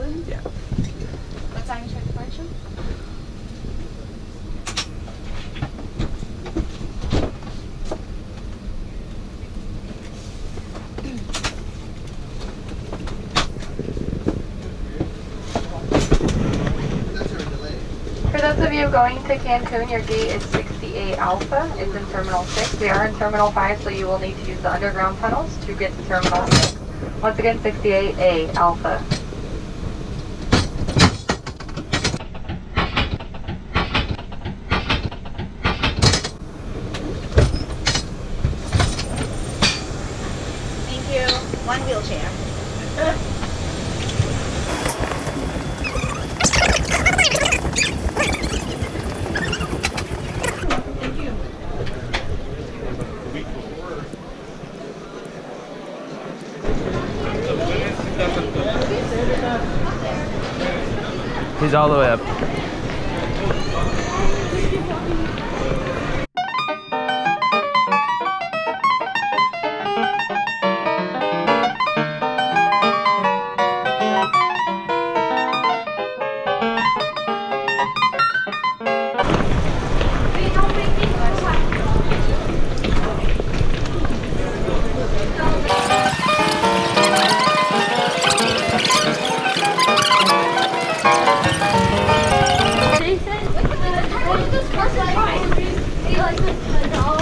Yeah. What time is your departure? For those of you going to Cancun, your gate is 68 Alpha. It's in Terminal 6. We are in Terminal 5, so you will need to use the underground tunnels to get to Terminal 6. Once again, 68A Alpha. Thank you. One wheelchair. He's all the way up. 一个一个全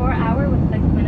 four hour with six.